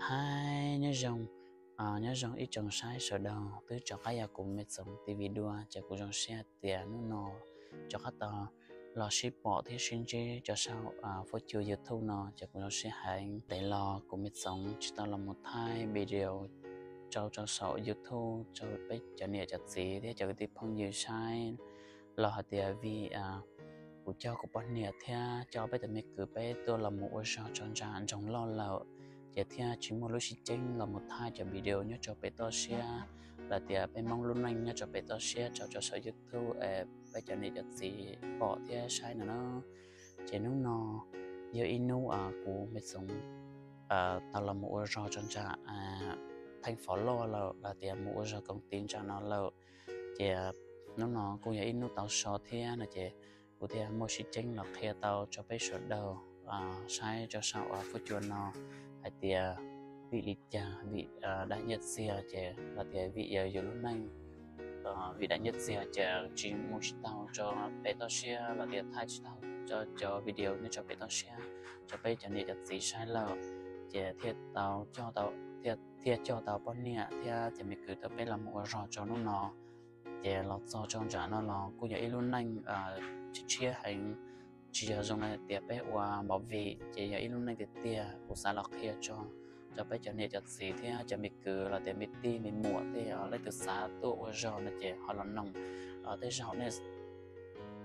hai nhớ rằng à ờ, nhớ rằng ít trồng sai sợ đầu tứ cho cái nhà cùng mệt sống tivi đua cho cũng trong xe tiền nó nọ cho các tờ lò ship bỏ thì sinh chế cho sao à ờ, phố chiều youtube nó cho cũng trong xe hành để lò cùng mệt sống chúng ta là một thai bị điều cho cho sổ thu, cho biết cho nè cho gì thế cho cái tiếp phong nhiều sai. Lò hạt tiền vì à của cho của bọn nè theo cho bây giờ mấy cứ bây tôi là một sao tròn tràn trong lo lợ giờ theo chỉ một lúc chính là một hai cho video nhớ cho bé to share là thì à, bé mong luôn anh nhớ cho bé to share cho cho sở youtube ờ bé cho này được gì, bỏ theo sai nữa nó. Chỉ nó nó giờ inu à của mấy sống à tao là một sao tròn cha à thành phố lo là là thì à, một sao công tin cho nó à, là thì nó nó cũng giờ inu tao sợ theo là chỉ cụ thể một sự chính là khi tao cho bé sửa đầu à sai cho sao à phút chuyện nó hãy thì à, vị lịch trà vị à, đại nhật xìa trẻ là thế vị giờ giờ lúc này vị đại nhật xìa trẻ chỉ một tao cho bé tao share là thế thay tao cho cho video như cho bé tao share cho bé cho nên được gì sai lờ trẻ thiệt tao cho tao thiệt thiệt cho tao bao nhiêu thiệt thì mình cứ tao bé làm một rò cho nó nó trẻ lọt cho cho trả nó nó cũng vậy luôn anh chỉ chia hành chỉ là dùng này tiệp bé và bảo vệ chỉ là lúc này thì tia của xã lọc kia cho. Cho bé cho nên à, cho gì thế cho mình cứ là để mình ti, mình mua thì ở lấy từ xã tổ rồi là chỉ họ là nồng ở ờ, thế sau này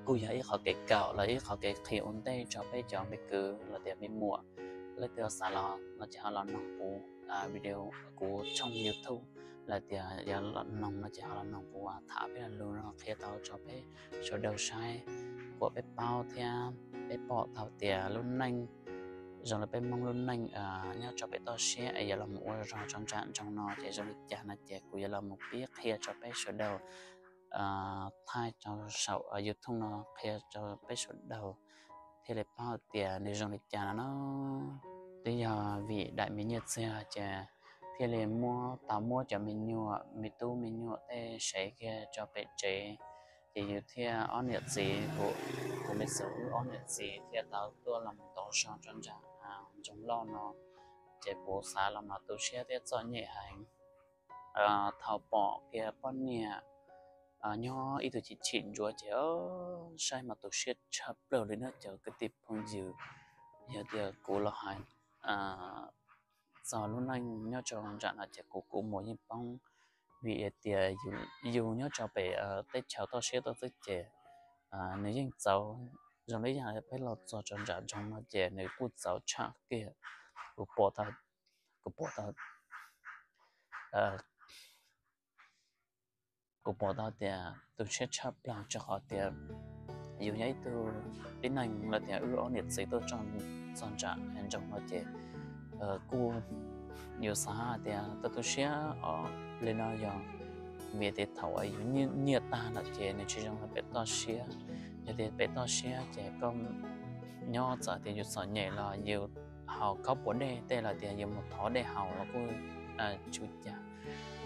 cô ấy họ cái cạo là họ cái khi ổn đây cho bé cho mình cứ là để mình mua. Lấy từ xã lọ là chỉ họ là nồng của à, video của trong youtube là tia à, giờ là nồng nó chỉ là nồng của thả bé luôn nó khía tao cho bé số đầu sai của bé bao thia bé bỏ thảo tia luôn nhanh rồi là bé mong luôn nhanh à nhớ cho bé to xe. Ấy, giờ là một rồi trong trạng trong nó thì rồi chả là trẻ của giờ là một biết khía cho bé số đầu. À thay cho sậu ở youtube nó khía cho bé số đầu. Thì là bao tia để rồi chả nó. Bây giờ vì đại mỹ nhật xe chả thì là mua, tao mua cho mình nhựa mình tu mình nhựa để sẽ kia cho bé chế thì như thế on nhật gì của của mình sử on nhật gì thì tao tôi làm tổ sang trong trả à trong lo nó, chế bố xa làm mà tôi xe để cho nhẹ hành. À thảo bỏ kia bọn nhẹ à nhỏ ít tôi chỉ chỉnh chúa chế ở sai mà tôi xe chập đầu lên nó chờ cái tiếp phong dữ giờ thì cố là hành à giờ lúc anh nhớ cho trạng là chỉ cố cố mỗi những bông vì thì ờ, dù nhớ cho bé ở tết chào to sẽ to tết trẻ à nếu như cháu rồi lấy nhà phải lọt cho tròn trả trong nó trẻ nếu cứ cháu chắc kia của bỏ ta của bỏ ta à cụ bỏ ta thì tôi sẽ chấp làm cho họ thì à, dù nhảy từ đến anh là thì ưu ổn nhiệt sĩ tôi trong tròn trạng hành trong nó trẻ ờ nhiều xã thì à, tôi tôi sẽ ở lên đó rằng về thế thầu ấy. Như như ta là chế nên chỉ trong là bé to xía như thế bé to xía chế công nhỏ giờ thì nhiều sợ nhẹ là nhiều hào có vấn đề đây là thì nhiều một thó để hào là cô à chủ nhà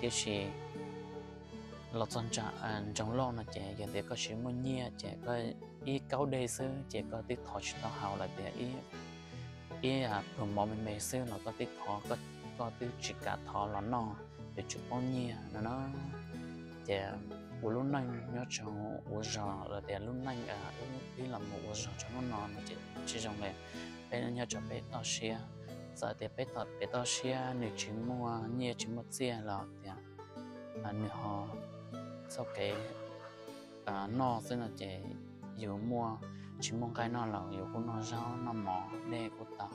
thì chỉ là chân à, trả trong lo là trẻ, giờ thì có chỉ muốn nhẹ trẻ có ý cao đề sư trẻ có tí thọ chỉ tao hào là thì ý ý thường mong mình mê sư là có tí thọ có có tí chỉ cả thọ là nó để chụp bao nhiêu. Nó nó, thì à, bố lúc này nhớ cho u giờ là để à, lúc này à đi làm một u giờ cho nó ngon chỉ chỉ trong này bên nhớ cho bé to xia giờ thì bé to bé to xia nếu chỉ mua nhiều chỉ một xe là thì à nếu họ sau cái à nó sẽ là chỉ dùng mua chỉ mong cái nó là yêu của nó rau nó mỏ để của tao.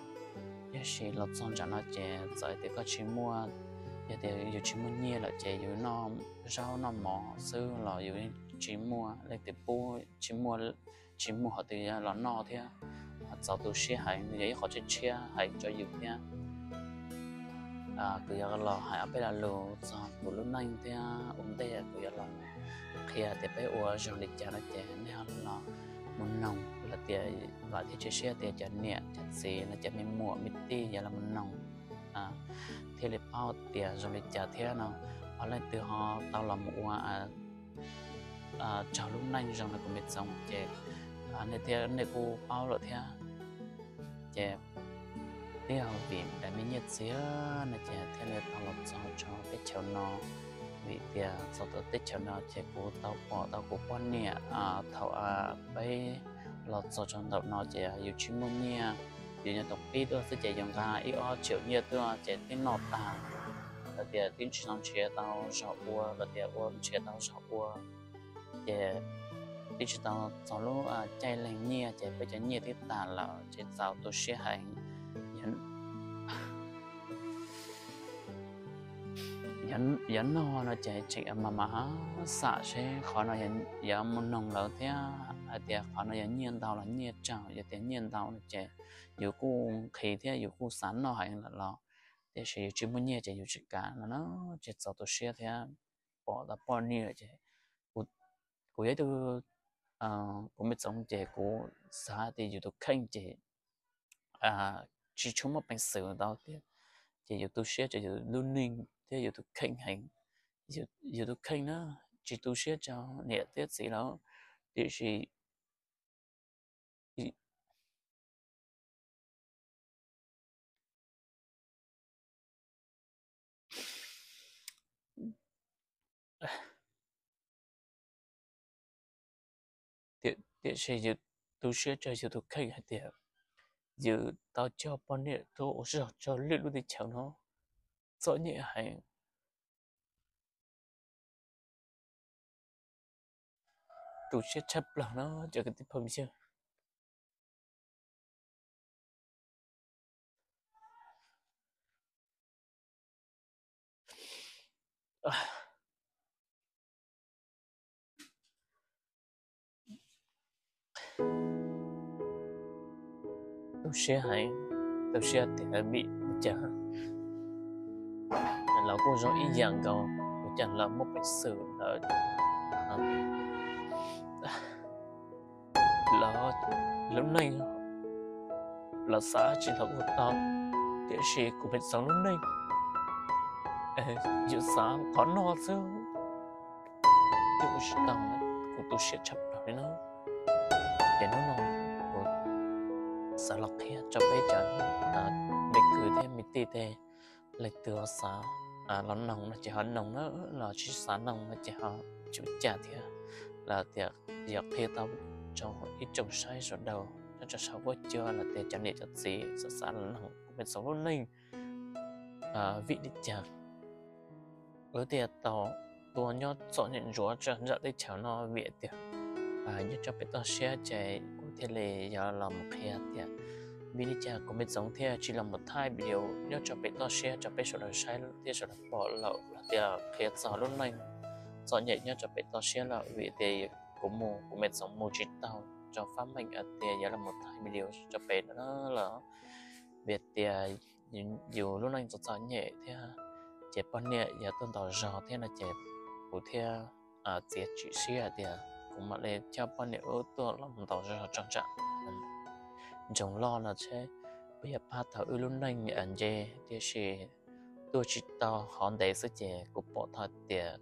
Giờ chỉ lọt xong cho nó chè rồi thì có chỉ mua giờ thì giờ chỉ mua nhiều là chè giờ nó, rau nó mỏ sư là giờ chỉ mua, lấy từ bu, chỉ mua chỉ mua họ từ à, là nó thế. Họ sau từ xe hay vậy họ chơi xe hay cho dự nha à cứ giờ là hay bây giờ lô cho một lúc nay thế ông đây cứ giờ là khi à, thì bây giờ rồi lịch trả nó chè nên là muốn nồng là tiệt gọi tiệt chia sẻ tiệt cho nhẹ cho xì là cho mình mua mít ti, giờ là muốn nồng à thì lịch bao tiệt rồi lịch trả thế nào. Ở lại từ họ tao làm mua à à chào lúc này trong là của mình xong, chè. À nên thì nên cô bao rồi thế chè tiêu vì đã mình nhất xía là chỉ theo lời tao làm cho cho cái chiều nó vì tiền sau đó tết cho nó chế cố tàu bỏ tàu cố quan nè. À thầu à bây lọt sau cho tàu nó chế à, yêu chim môn nè. Yêu như tộc biết đó sẽ chỉ dùng cả o chiều nhẹ tôi chế tin nọ ta và tiền tin chỉ năng chế tàu sọ ua và tiền ua chế tàu sọ ua chế tin chỉ tàu sau lúc à chạy lên nè, chế bây giờ nhẹ thì ta là chế tàu tôi sẽ hành. Yến yến nó nó chạy chạy mà mà xả sẽ khó nó yến. Yến một nồng lâu thế à? Thì khó nó yến nhiên tao là nhiên chào giờ thì nhiên tao nó chạy. Dù cu khí thế dù cu sẵn nó hay là lo. Thì sẽ chỉ muốn nhiên chạy dù chỉ cả là nó chạy sau tôi sẽ thế à? bỏ ra bỏ nhiên chạy. Của của ấy tôi à của mấy trong chạy của xã thì dù tôi khen chạy. À chỉ chúng một bản sự đó thì chỉ dù tôi share chỉ dù luôn ninh thế giờ tôi khen hành. Giờ giờ tôi khen nó chỉ tôi sẽ cho nhẹ tiết gì đó thì chỉ. Thì thì chỉ giờ tôi sẽ cho giờ tôi khen hành thì giờ tao cho bọn nè tôi sẽ cho lướt luôn đi chẳng nó? Sợ nhẹ hay tôi sẽ chấp là nó cho cái tiếp phẩm chưa tôi sẽ hay tôi sẽ thì bị chả là cô rõ ý dạng chẳng là một cái sự là là lúc này là xã chỉ thống của tao địa chỉ của mình sống lúc này. Dự xã có nó chứ. Thì cũng tao là cũng tôi sẽ chấp được nó. Để nó nó của xã lọc kia cho bây giờ à để cứ thế mình tì thế. Lịch từ xã à nó nồng nó chỉ hận nồng nó là chỉ xã nồng nó chỉ họ chủ trả thì là tiệc tiệc thi tao cho ít trồng sai rồi đầu cho cho sao bữa chưa là tiệc chẳng để cho gì sợ xã là nồng cũng phải sống luôn ninh à vị đi chả. Ừ, Ở tiệc tao tôi nhớ chọn nhận rúa cho nhận đi chào nó vị tiệc à như cho biết tao share chạy cũng thế này giờ làm một kia tiệc vì đi chả có biết giống thế, chỉ là một thai biểu. Nhớ cho bé to xe cho bé số đời sai thế số đời bỏ lậu là tiệc kia gió luôn ninh gió nhẹ nhớ cho bé to xe là vị tiệc của mù, của mệt giống mù chỉ tao. Cho phát mình ở tiề giờ là một thai biểu, cho bé đó là việc tiề dù lúc này gió nhẹ thế chế bọn nhẹ, giờ tôi tỏ rõ thế là chế của thế à chế chỉ xí à cũng mà lên cho bọn nhẹ ô tô làm tàu tỏ rõ trong trạng chúng lo là thế. Bây giờ ba thảo ưu lúc này anh dê thì chỉ tôi chỉ tao hòn đấy sức chế của bộ thật tiề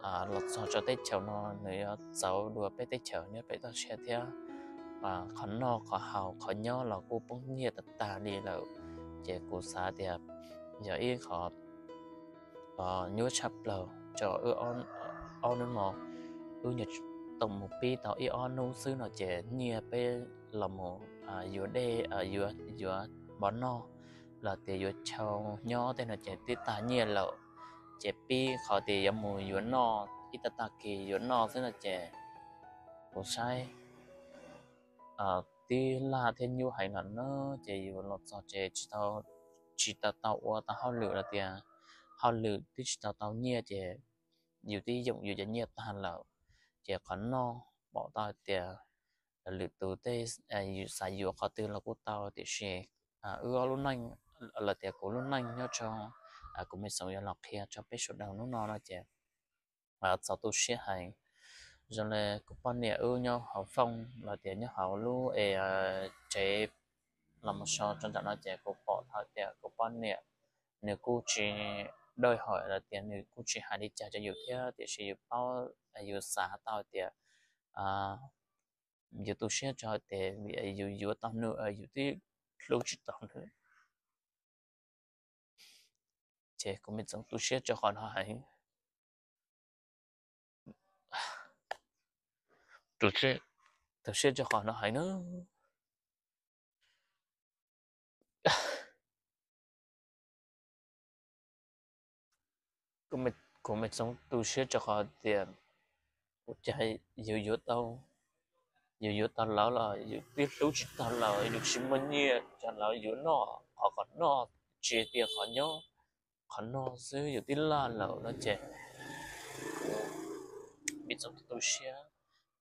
à lọt so cho tết cháu nó nữa cháu đùa bé tết cháu nhớ bé tao xe theo. Và khó nó khó hào, khó nho là cô bông nhiệt tất ta đi là chế cô xa đẹp, giờ ý khó và nhớ chập lờ cho ư on ờ, on nữa mà ư nhật tổng một pi tao y on nông sư nó chế nhẹ bé là một à vừa đây ở giữa vừa bón no là tiền giữa chầu nhớ tên là trẻ tí ta nhiên lộ trẻ pi khó thì giữa mùi giữa no ít ta kỳ, giữa no thế là trẻ của sai. À tí là thế như hay là nó, trẻ giữa lọt cho trẻ chỉ tao chỉ tao tao qua tao hao lửa là tiền hao lửa tí chỉ tao tao nhiên trẻ nhiều tí dụng nhiều chế nhia ta là trẻ khó no bỏ tao tiền lửa từ tê à xài nhiều khó từ là cô tao thì sẽ à, ưa luôn anh là tiền của luôn anh nhớ cho à cũng mình sống ở lọc kia cho biết số đầu nó nó là chè và sau tôi sẽ hành rồi là cũng bao nhiêu ưa nhau họ phong à, là tiền nhau họ lu e chế làm một số trong đó chè của bỏ thảo tiền của bao nhiêu nếu cô chỉ đòi hỏi là tiền nếu cô chỉ hai đi trả cho nhiều thế thì sẽ bao nhiều xã tao tiền à giờ tôi sẽ cho tiền vì dù dù tao nữa ở dù tí lúc chỉ tao nữa chế cũng biết rằng tôi sẽ cho họ hỏi tôi sẽ tôi sẽ cho họ hỏi nữa cũng biết cũng biết rằng tôi sẽ cho họ tiền chạy dù dù tao nhiều yếu tao lão là yếu biết đấu chỉ tao là được xin mấy nhẹ chẳng là yếu nọ họ còn nọ chế tiền họ nhớ họ nọ giữ yếu tin là lão nó chế biết giống tôi xia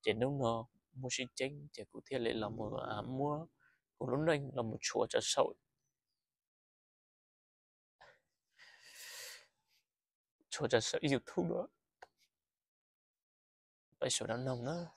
chế nông nọ mua xin chênh chế cụ thể lại là một à, mua cũng lúc này là một chùa cho sậu chùa cho sậu yêu thương nữa bây giờ đang nông nữa